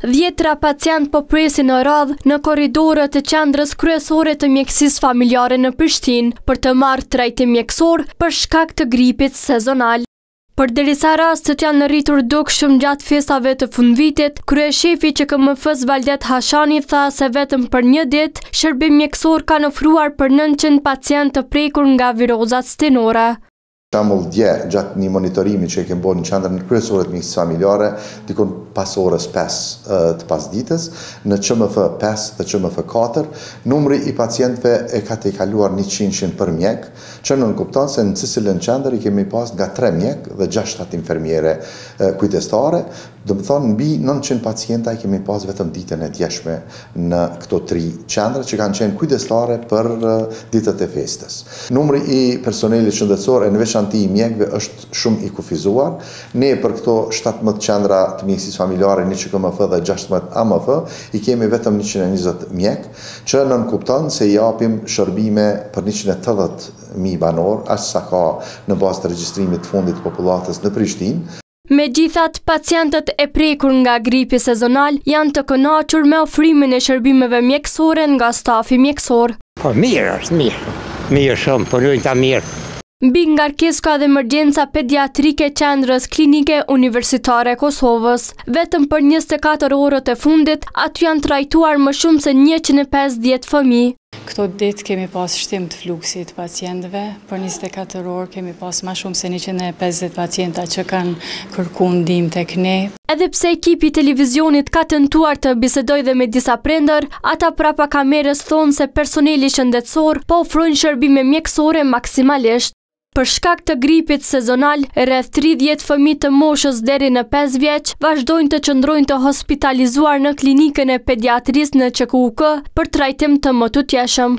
Dhjetëra pacientë po presin në radhë në korridorët e qendrës kryesore të mjekësisë familjare në Prishtinë për të marrë trajtim mjekësor për shkak të gripit sezonal. Përderisa rastet janë rritur dukshëm gjatë festave të fundvitit, kryeshefi i QKMF-së Valdet Hashani tha se vetëm për një ditë, shërbim mjekësor kanë ofruar për nëntëqind pacientë të prekur nga virozat stinore. shembull, dje gjatë një monitorimi që e kemi bërë në Qendrën Kryesore të Mjekësisë Familjare, diku pas orës pesë të pasdites, në QMF pesë dhe QMF katër, numri i pacientëve e ka tejkaluar njëqind për mjek, që nënkupton se në sicilën qendër i kemi pas nga tre mjekë dhe gjashtë-shtatë infermiere kujdestare, Domethënë mbi nëntëqind pacienta i kemi pas vetëm ditën e djeshme në këto tri qendra që kanë qenë kujdestare për ditët e festës. Numri i personelit shëndetësor e në veçanti i mjekëve është shumë i kufizuar. Ne për këto shtatëmbëdhjetë qendra të mjekësisë familjare, një QKMF dhe gjashtëmbëdhjetë AMF, i kemi vetëm njëqind e njëzet mjekë, që nënkupton se i japim shërbime për njëqind e tetëdhjetë mijë banorë, aq sa ka në bazë të regjistrimit të fundit të popullatës në Prishtinë. Megjithatë, pacientët e prekur nga gripi sezonal janë të kënaqur me ofrimin e shërbimeve mjekësore nga stafi mjekësor. Po mirë është, mirë. Mirë shumë, po lujnë ta mirë. Mbingarkesë ka dhe Emergjenca Pediatrike e Qendrës Klinike Universitare të Kosovës. Vetëm për njëzet e katër orët e fundit, aty janë trajtuar më shumë se njëqind e pesëdhjetë fëmijë. Këto ditë kemi pas shtim të fluksit të pacientëve, për 24 orë kemi pas ma shumë se 150 pacienta që kanë kërku ndihmë tek ne. Edhe pse ekipi i televizionit ka tentuar të bisedojë dhe me disa prindër, ata prapa kamerës thonë se personeli shëndetësor po ofrojnë shërbime mjekësore maksimalisht. Për shkak të gripit sezonal, rreth 30 fëmijë të moshës deri në pesë vjeç vazhdojnë të qëndrojnë të hospitalizuar në Klinikën e Pediatrisë në QKUK për trajtim të mëtutjeshëm.